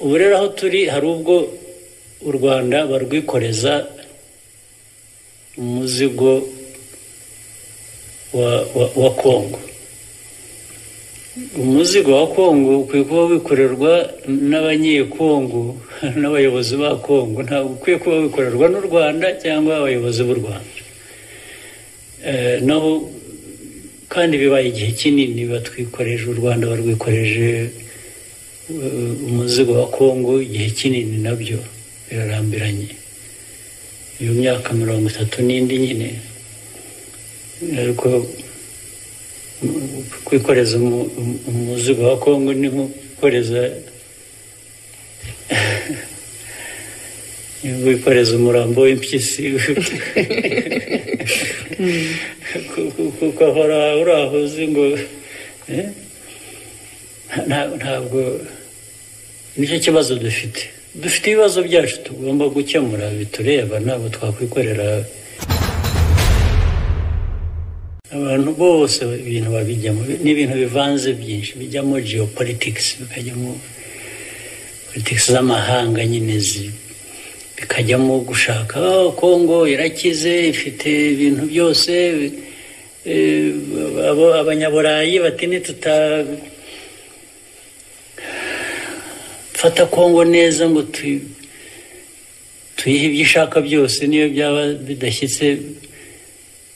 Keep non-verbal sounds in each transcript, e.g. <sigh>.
ubu rero aho turi hari ubwo u rwanda barwikoreza umuzigo wa, kongo umuzigo wa kongo ukwiye kuba wikorerwa n'abanyekongo <laughs> n'abayobozi ba kongo ntabwo ukwiye kuba wikorerwa n'u rwanda cyangwa abayobozi b'u rwanda. Eh, naho kandi bibaye igihe kinini batwikoreje u rwanda barwikoreje umuzigo wa kongo igihe kinini na byo birarambiranye iyo myaka mirongo itatu n'indi nyine ariko kwikoreza umu- umu- umuzigo wa kongo ni nko nko gukoreza umurambo w'impyisi kuko ahora uri aho uzi ngo eh? Nta- ntabwo ni cyo kibazo dufite. Dufite ibibazo byacu tugomba gukemura bitureba ntabwo twakwikorera abantu bose ibintu babijyamo ni ibintu bivanze byinshi bijyamo geopolitics bikajyamo politics z'amahanga nyine bikajyamo gushaka "Oh, kongo irakize ifite ibintu byose eh, abanyaburayi bati nituta fata kongo neza ngo tu- tuyihe ibyo ishaka byose niyo byaba bidashyitse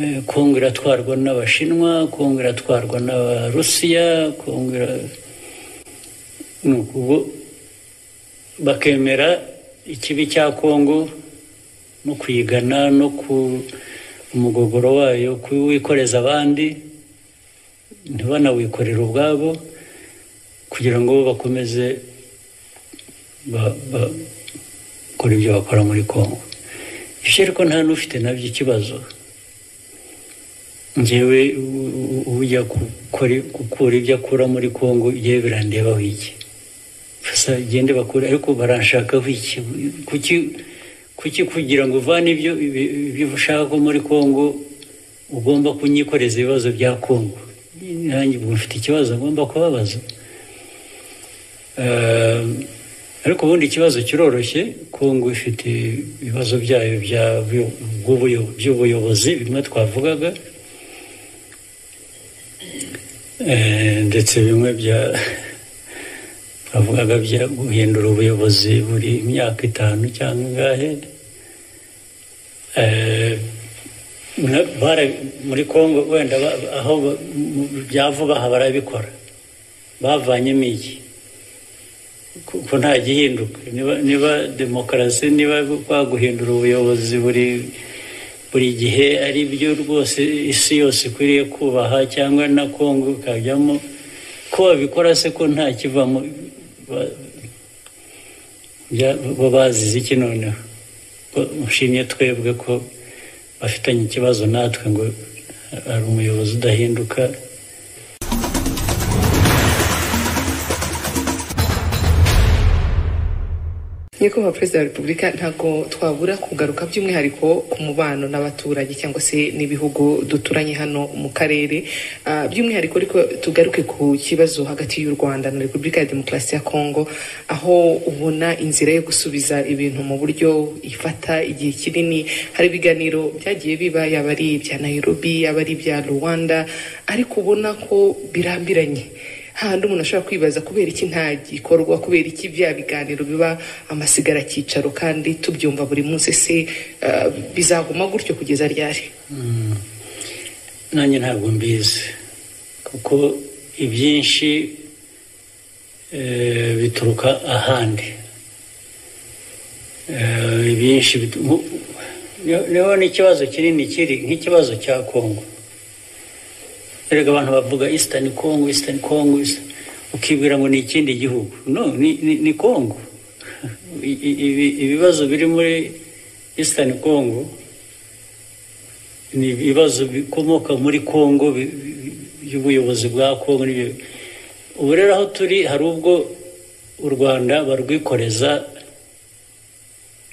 eh, kongo iratwarwa n'abashinwa kongo iratwarwa n'abarusiya kongo ni ukuvu bakemera ikibi cya kongo no kuyigana no ku umugogoro wayo kuwikoreza abandi ntibanawikorere ubwabo kugira ngo bakomeze ba- ba- gukora ibyo bakora muri kongo ibyo ariko nta n'ufite na byo ikibazo ngewe ujya gukura ibyo akura muri kongo yewe birandebaho iki gende bakure ariko baranshakaho iki kuki kugira ngo uvane ibyo ushaka muri kongo ugomba kunyikoreza ibibazo bya kongo nanjye ubwo mfite ikibazo ngomba kubabaza ariko ubundi ikibazo kiroroshye kongo ifite ibibazo byayo bya- by'ubuyo- by'ubuyobozi bimwe twavugaga Eh, ndetse bimwe twavugaga bya guhindura ubuyobozi buri myaka itanu cyangwa ingahe Eh, muri kongo wenda aho ba- mu- bya vuba aha barabikora bavanyemo iki kuko nta gihinduka niba demokarasi niba baguhindura ubuyobozi buri buri gihe ari byo rwose isi yose ikwiriye kubaha cyangwa na kongo ikajyamo. Ko babikora se ko nta kivamo bo bazize iki noneho? Mushimye twebwe ko bafitanye ikibazo natwe ngo hari umuyobozi udahinduka. Nyakubahwa perezida wa repubulika ntabwo twabura kugaruka by'umwihariko ku mubano n'abaturage cyangwa se n'ibihugu duturanye hano mu karere. Ah, by'umwihariko ariko tugaruke ku kibazo hagati y'u rwanda na repubulika ya demokarasi ya kongo aho ubona inzira yo gusubiza ibintu mu buryo ifata igihe kinini. Hari ibiganiro byagiye biba yaba ari ibya nairobi yaba ari ibya rwanda ariko ubona ko birambiranye. Hahandi umuntu ashobora kwibaza kubera iki nta gikorwa kubera iki bya biganiro biba amasigara cyicaro kandi tubyumva buri munsi se uh, bizaguma gutyo kugeza ryari? Nanjye ntabwo mbizi kuko ibyinshi eh, bituruka ahandi. Eh, ibyinshi ni ho n'ikibazo kinini kiri nk'ikibazo cya kongo erega abantu bavuga congo eastern congo Eastern- ukibwira ngo ni ikindi gihugu. No ni, ibi- ibibazo biri muri eastern congo ni ibibazo bikomoka muri bi- by'ubuyobozi bwa n'ibyo ubu rero aho turi hari ubwo u rwanda barwikoreza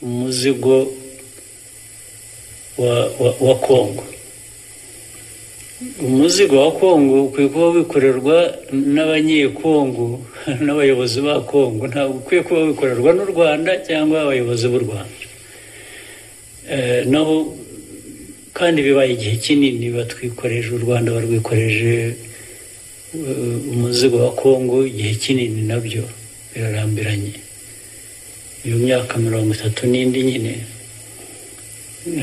umuzigo wa, congo. Umuzigo wa kongo ukwiye kuba wikorerwa n'abanyekongo <laughs> n'abayobozi ba kongo ntabwo ukwiye kuba wikorerwa n'u rwanda cyangwa abayobozi b'u rwanda. Eh, naho kandi bibaye igihe kinini batwikoreje u rwanda barwikoreje eh, umuzigo wa kongo igihe kinini na byo birarambiranye. Iyo myaka mirongo itatu n'indi nyine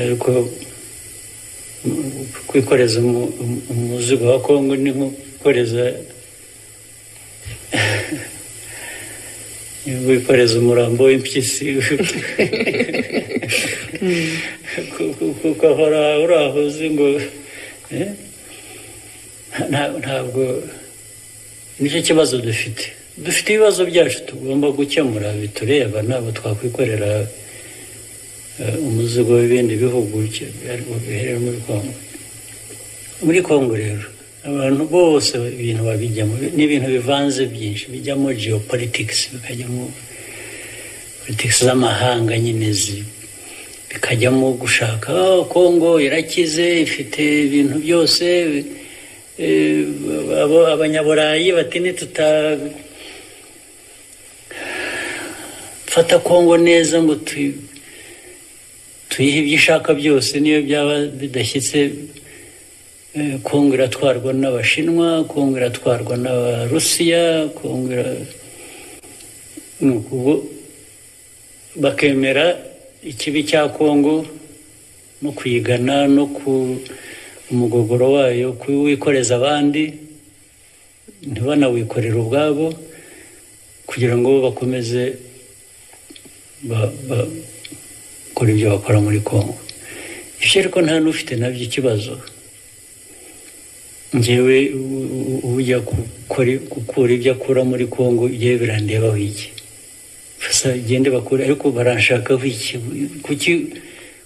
ariko kwikoreza umu- umu- umuzigo wa kongo ni nko kwikoreza wikoreza umurambo w'impyisi kuko ahora uri aho uzi ngo eh? Nta- ntabwo ni cyo kibazo dufite dufite ibibazo byacu tugomba gukemura bitureba ntabwo twakwikorera umuzigo w'ibindi bihugu ariko biherera muri kongo muri kongo rero abantu bose ibintu babijyamo ni ibintu bivanze byinshi bijyamo geopolitics bikajyamo politics z'amahanga nyine bikajyamo gushaka "Oh, kongo irakize ifite ibintu byose abo- abanyaburayi bati nitutafata kongo neza ngo tu- tuyihe ibyo ishaka byose niyo byaba bidashyitse eh, kongo iratwarwa n'abashinwa kongo iratwarwa n'abarusiya kongo bakemera ikibi cya kongo no kuyigana no ku umugogoro wayo kuwikoreza abandi ntibanawikorere ubwabo kugira ngo bakomeze ba- ba- gukora ibyo bakora muri kongo ibyo ariko nta n'ufite na byo ikibazo ngewe ujya gukura ibyo akura muri kongo igihe birandebaho iki gende bakure ariko baranshakaho iki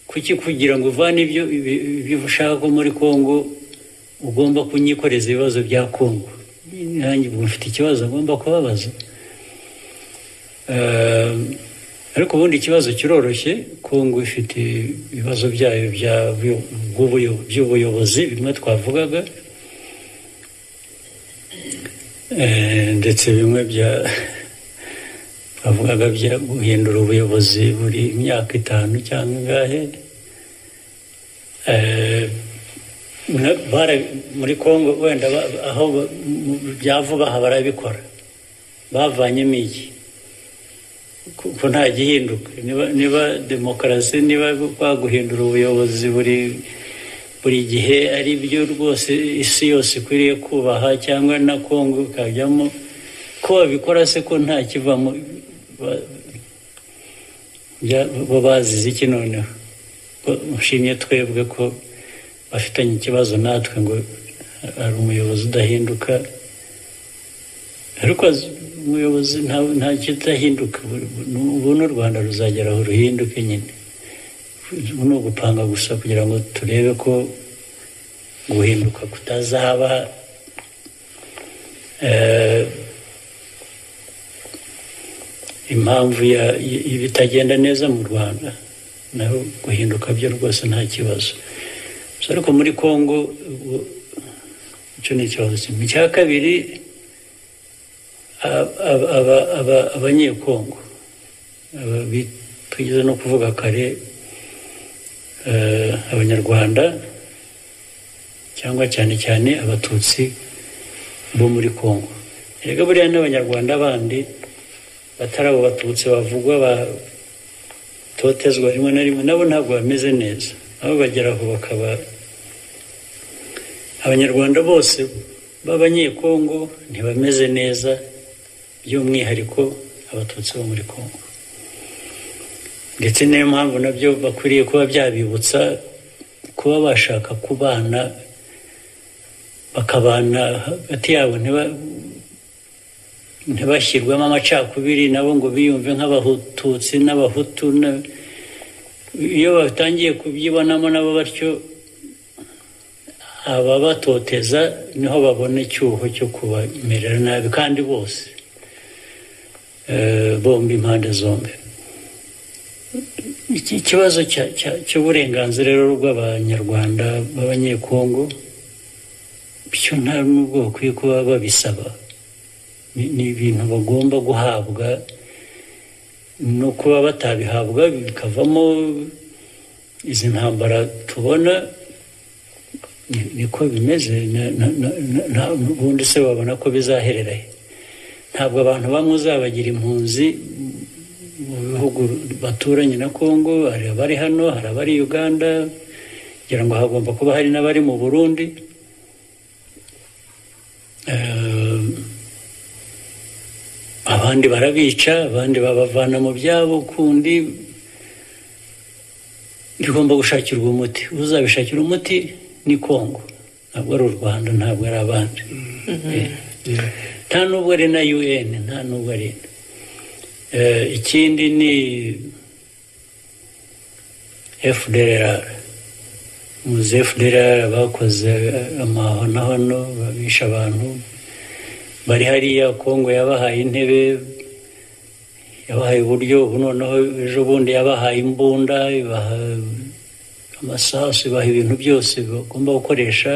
kuki kugira ngo uvane ibyo ushaka muri kongo ugomba kunyikoreza ibibazo bya kongo nanjye ubwo mfite ikibazo ngomba kubabaza ariko ubundi ikibazo kiroroshye kongo ifite ibibazo byayo by'ubuyobozi bimwe twavugaga Eh, ndetse bimwe bya twavugaga bya guhindura ubuyobozi buri myaka itanu cyangwa ingahe Eh, muri kongo wenda aho ba- mu- bya vuba aha barabikora bavanyemo iki kuko nta gihinduka niba demokarasi niba baguhindura ubuyobozi buri buri gihe ari byo rwose isi yose ikwiriye kubaha cyangwa na kongo ikajyamo ko babikora se ko nta kivamo? Bo bazize iki noneho? Mushimye twebwe ko bafitanye ikibazo natwe ngo hari umuyobozi udahinduka. Ariko umuyobozi nta- kidahinduka ubu n'u rwanda ruzagera aho ruhinduke nyine. Ni ugupanga gusa kugira ngo turebe ko guhinduka kutazaba eh, impamvu y'ibitagenda neza mu rwanda naho guhinduka byo rwose nta kibazo. Ariko muri congo ubu- icyo ni ikibazo. Kimwe icya kabiri aba- aba- aba- aba- abanyekongo tugeze no kuvuga kare eh, abanyarwanda cyangwa cyane cyane abatutsi bo muri congo erega buriya n'abanyarwanda bandi batari abo batutsi bavugwa batotezwa rimwe na rimwe nabo ntabwo bameze neza nabo bagera aho bakaba abanyarwanda bose b'abanyekongo ntibameze neza by'umwihariko abatutsi bo muri kongo ndetse niyo mpamvu na byo bakwiriye kuba byabibutsa kuba bashaka kubana bakabana hagati yabo ntiba- ntibashyirwemo amacakubiri nabo ngo biyumve nk'abatutsi n'abahutu na- iyo batangiye kubyibonamo nabo batyo ababatoteza ni ho babona icyuho cyo kubamerera nabi kandi bose. Bombi impande zombi. Iki kibazo cya- cya- cy'uburenganzira rero bw'abanyarwanda b'abanyekongo ibyo nta n'ubwo bakwiye kuba babisaba. Ni ibintu bagomba guhabwa no kuba batabihabwa bikavamo izi ntambara tubona ni- niko bimeze ubundi se babona ko bizaherera he ntabwo abantu bamwe uzabagira impunzi mu bihugu baturanye na kongo hari abari hano hari abari uganda ngira ngo hagomba kuba hari n'abari mu burundi. Eh, abandi barabica abandi babavana mu byabo kundi bigomba gushakirwa umuti. Uzabishakira umuti ni kongo ntabwo ari u rwanda ntabwo ari abandi. Eh, nta nubwo ari na un nta nubwo ari Eh, ikindi ni fdrr muzi fdrr bakoze amahonahono babisha abantu. Bari hariya kongo yabahaye intebe yabahaye uburyo ubu noneho ejo bundi yabahaye imbunda ibaha amasasu ibaha ibintu byose bagomba gukoresha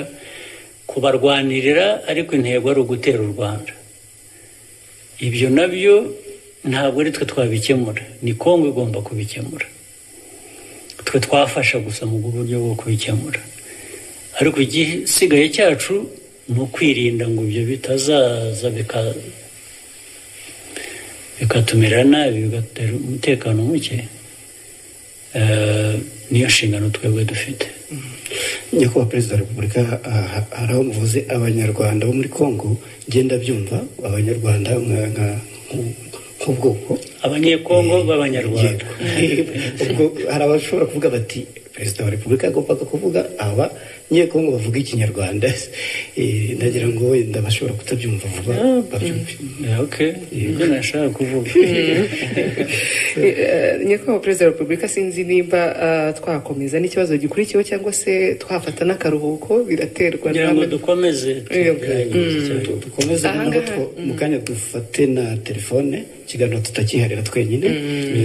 kubarwanirira ariko intego ari ugutera u rwanda. Ibyo na byo ntabwo ari twe twabikemura. Ni kongo igomba kubikemura. Twe twafasha gusa mu buryo bwo kubikemura. Ariko igisigaye cyacu ni ukwirinda ngo ibyo bitazaza bika- bikatumira nabi bigatera umutekano muke. Eh, niyo nshingano twebwe dufite. Nyakubahwa perezida wa repubulika hari aho muvuze abanyarwanda bo muri kongo ngenda byumva abanyarwanda nk'ubwoko. Abanyekongo b'abanyarwanda. Hari abashobora kuvuga bati perezida wa repubulika yagombaga kuvuga aba nyekongo bavuga ikinyarwanda. <laughs> Eh, ndagira ngo wenda bashobora kutabyumva vuba babyumve. Eh, okay ibyo nashaka kuvuga. <laughs> Eh, nyakubahwa perezida wa repubulika sinzi nimba ah, twakomeza n'ikibazo gikurikiyeho cyangwa se twafata n'akaruhuko biraterwa kugira ngo dukomeze. Du- dukomeze noneho mu kanya dufate na telefone ikiganiro tutakiharira twenyine.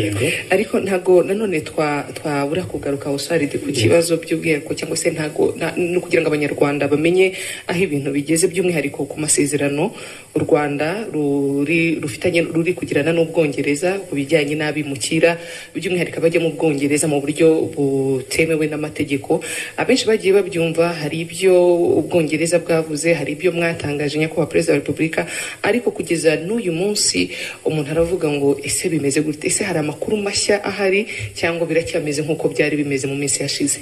Yego. Ariko ntago nanone twa- twabura kugaruka usaride ku kibazo by'ubwihariko cyangwa se ntago no kugira ngo abanyarwanda bamenye aho ibintu bigeze by'umwihariko ku masezerano u rwanda ruri rufitanye ruri kugirana n'ubwongereza ku bijyanye n'abimukira by'umwihariko abajya mu bwongereza mu buryo butemewe n'amategeko. Abenshi bagiye babyumva hari ibyo ubwongereza bwavuze hari ibyo mwatangaje nyakubahwa perezida wa repubulika ariko kugeza n'uyu munsi umuntu aravuga ngo ese bimeze gute? Ese hari amakuru mashya ahari? Cyangwa biracyameze nk'uko byari bimeze mu minsi yashize.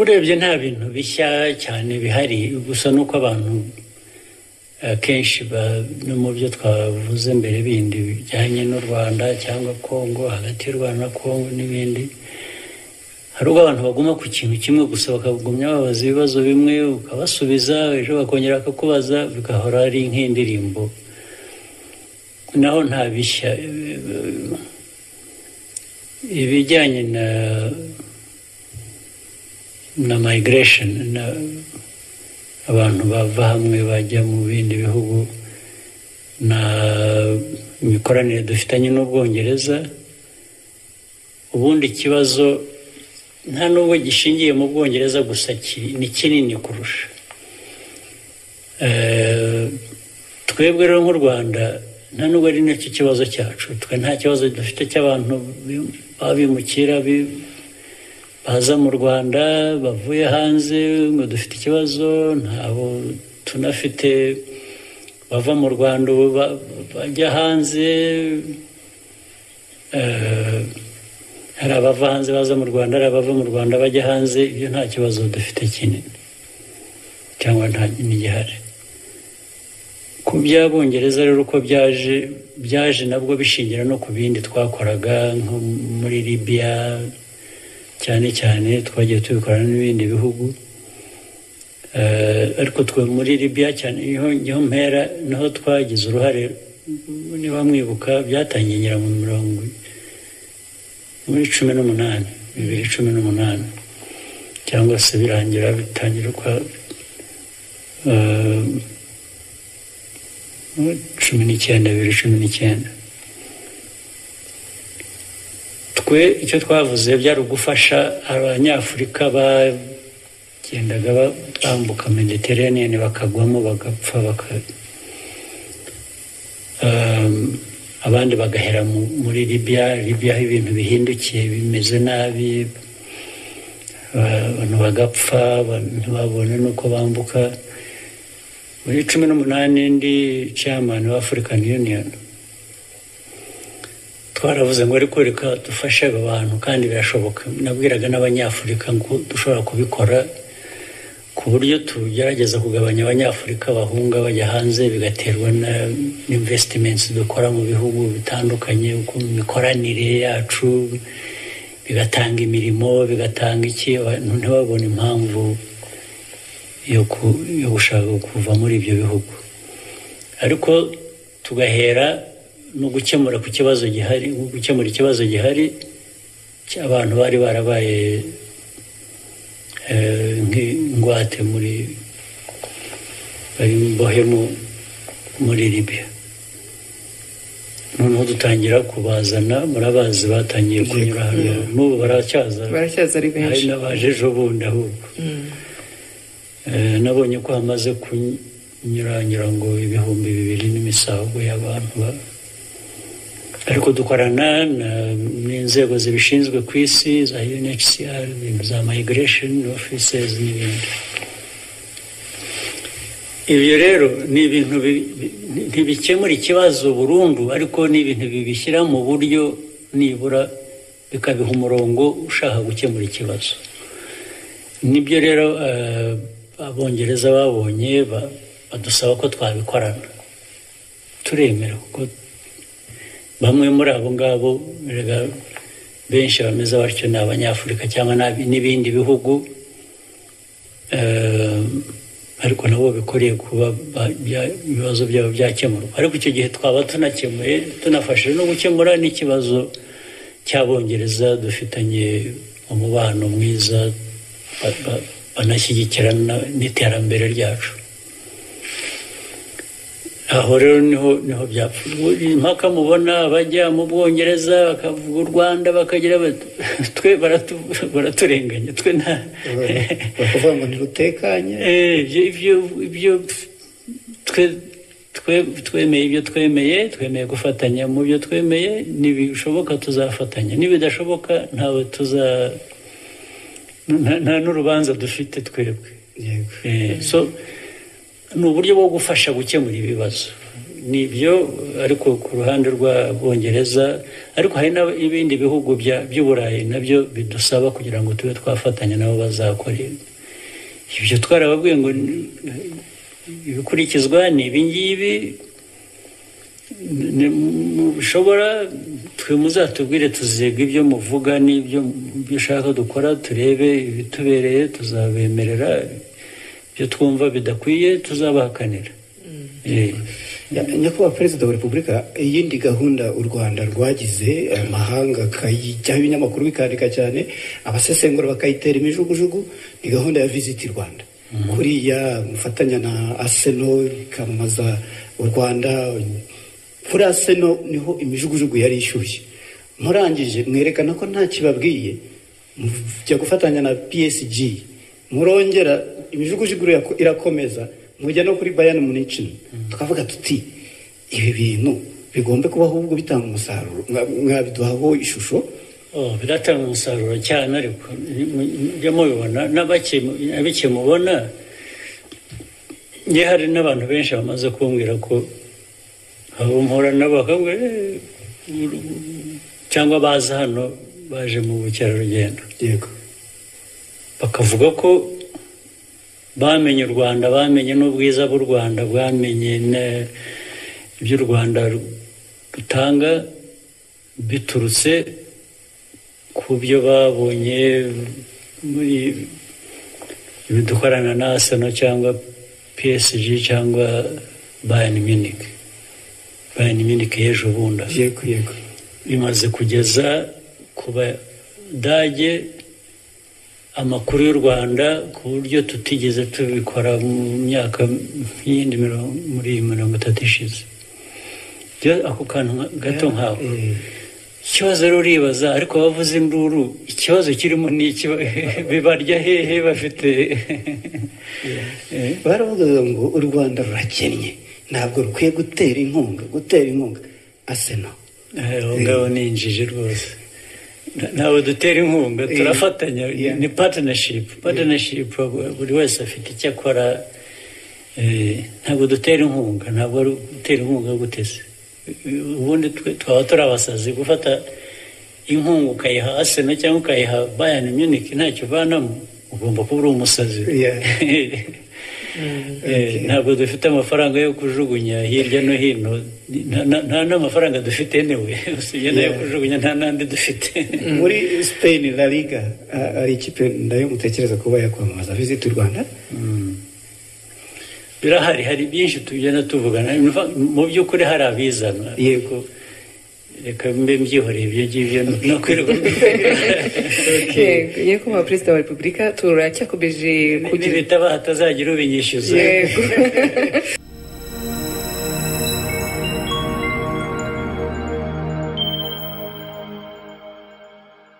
Urebye nta bintu bishya cyane bihari. Gusa nuko abantu akenshi ba- no mu byo twavuze mbere bindi bijyanye n'u rwanda cyangwa kongo hagati y'u rwanda na kongo n'ibindi hari ubwo abantu baguma ku kintu kimwe gusa bakagumya babaza ibibazo bimwe ukabasubiza ejo bakongera bakakubaza bigahora ari nk'indirimbo. Naho nta bishya ibijyanye na na migration abantu bava hamwe bajya mu bindi bihugu na imikoranire dufitanye n'ubwongereza. Ubundi ikibazo nta nubwo gishingiye mu bwongereza gusa ni kinini kurusha. Eh, twebwe rero nk'u rwanda nta nubwo ari na cyo kibazo cyacu. Twe nta kibazo dufite cy'abantu bi- babimukira bi- baza mu rwanda bavuye hanze ngo dufite ikibazo ntabo tunafite bava mu rwanda ubu ba- bajya hanze Eh, hari abava hanze baza mu rwanda hari abava mu rwanda bajya hanze ibyo nta kibazo dufite kinini cyangwa nta n'igihari. Ku by'abongereza rero uko byaje byaje nabwo bishingira no ku bindi twakoraga nko muri libiya cyane cyane twagiye tubikorana n'ibindi bihugu Eh, ariko twe muri libiya cyane ni ho mpera naho twagize uruhare niba mwibuka byatangiye ngira mu mirongo muri cumi n'umunani bibiri cumi n'umunani cyangwa se birangira bitangira kwa eh, cumi n'icyenda bibiri cumi n'icyenda. Twe icyo twavuze byari ugufasha abanyafurika bagendaga ba- bambuka mediterranean bakagwamo bagapfa Um, abandi bagahera mu- muri libya. Libya aho ibintu bihindukiye bimeze nabi Ba- abantu bagapfa ntibabone n'uko bambuka. Muri cumi n'umunani ndi chairman wa african union. Twaravuze ngo ariko reka dufashe aba bantu kandi birashoboka. Nabwiraga n'abanyafurika ngo dushobora kubikora ku buryo tugerageza kugabanya abanyafurika bahunga bajya hanze bigaterwa na investiments dukora mu bihugu bitandukanye uko imikoranire yacu bigatanga imirimo bigatanga iki? Abantu ntibabone impamvu yo gushaka kuva muri ibyo bihugu. Ariko tugahera no gukemura ku kibazo gihari gukemura ikibazo gihari cy'abantu bari barabaye eh, nk'ingwate muri bari imbohe mu- muri libya. Noneho dutangira kubazana murabazi batangiye kunyura hano n'ubu baracyaza. Baracyaza ari hari n'abaje ejo bundi ahubwo. Eh, nabonye ko hamaze kunyuranyura ngo ibihumbi bibiri n'imisago y'abantu ba- ariko dukorana na- n'inzego zibishinzwe ku isi za UNHCR za migration offices n'ibindi. Ibyo rero ni ibintu bi- bi- ntibikemura ikibazo burundu ariko ni ibintu bibishyira mu buryo nibura bikabiha umurongo ushaka gukemura ikibazo. Nibyo rero eh, abongereza babonye ba- badusaba ko twabikorana. Turemera bamwe muri abo ngabo benshi bameze batyo ni abanyafurika cyangwa n'ibindi bihugu eh, ariko nabo bikoreye kuba ibibazo byabo byakemurwa. Ariko icyo gihe twaba tunakemuye tunafashije no gukemura n'ikibazo cy'abongereza dufitanye umubano mwiza ba- ba- banashyigikira na- n'iterambere ryacu. Aho rero ni ho ni ho byapfa impaka mubona bajya mu bwongereza bakavuga u rwanda bakagira <laughs> twe baratu- baraturenganya twe nta bakavuga ngo ntirutekanye <laughs> Eh, ibyo ibyo ibyo twe twe twemeye ibyo twemeye twemeye gufatanya mu byo twemeye nibishoboka tuzafatanya. Nibidashoboka ntawe tuza nta- n'urubanza dufite twebwe. Yego. Eh, so ni uburyo bwo gufasha gukemura ibibazo. Ni ibyo ariko ku ruhande rw'abongereza ariko hari n'ibindi bihugu by'uburayi na byo bidusaba kugira ngo tube twafatanya nabo bazakora ibyo twarababwiye ngo ibikurikizwa ni ibi ngibi ni- mushobora twe muzatubwire tuziga ibyo muvuga n'ibyo ibyo ushaka dukora turebe ibitubereye tuzabemerera. Ibyo twumva bidakwiye tuzabahakanira. Eh, Ya- nyakubahwa perezida wa repubulika iyindi gahunda u rwanda rwagize amahanga akayijyaho ibinyamakuru bikandika cyane abasesengura bakayitera imijugujugu ni gahunda ya visiti rwanda. Kuriya mufatanya na aseno ikamamaza u rwanda kuri aseno ni ho imijugujugu yari ishyushye. Murangije mwerekana ko nta kibabwiye mujya gufatanya na psg murongera imijugujugu irako- irakomeza. Mujya no kuri bayani municini tukavuga tuti ibi bintu bigomba kuba ahubwo bitanga umusaruro. Mwa- mwabiduhaho ishusho. Oh, biratanga umusaruro cyane ariko mujya mubibona n'abake mubona nge hari n'abantu benshi bamaze kumbwira ko mpura "Eh, cyangwa baza hano baje mu bukerarugendo. Yego. Bakavuga ko bamenye u rwanda bamenye n'ubwiza bw'u rwanda bwamenye ibyo u rwanda rutanga biturutse ku byo babonye muri ibi dukorana na asano cyangwa psg cyangwa bayani munich. Bayani munich y'ejo bundi. Bimaze kugeza ku badage amakuru y'u rwanda ku buryo tutigeze tubikora mu myaka y'indi muri iyi mirongo itatu ishize. Ako kantu gato nk'ako Eh, ikibazo rero uribaza ariko abavuze induru ikibazo kirimo ni <laughs> bibarya hehe bafite? <laughs> Eh, baravugaga ngo u rwanda rurakennye ntabwo rukwiye gutera inkunga gutera inkunga. Aseno Eh, aho ngaho ni injiji rwose. Ntawe dutera inkunga turafatanya ni partnership partnership buri wese afite icyo akora ntabwo dutera inkunga ntabwo ari gutera inkunga guteze ubundi twaba turi abasazi gufata inkunga ukayiha aseno cyangwa ukayiha bayani munich ntacyo uvanamo ugomba kuba uri umusazi ntabwo dufite amafaranga yo kujugunya hirya no hino. Nta- n'amafaranga dufite newe <laughs> usibye n'ayo kujugunya nta n'andi dufite. Muri spain la liga hari ikipe na yo mutekereza kuba yakwamamaza. Visit u rwanda. Birahari hari byinshi tugenda tuvugana. Mu by'ukuri hari abizana. Yego. Reka mbe mbyihoreye ibyo ngibyo no Yego, nyakubahwa perezida wa repubulika turacyakomeje kugira nibitaba hatazagira ubinyishyuza yego.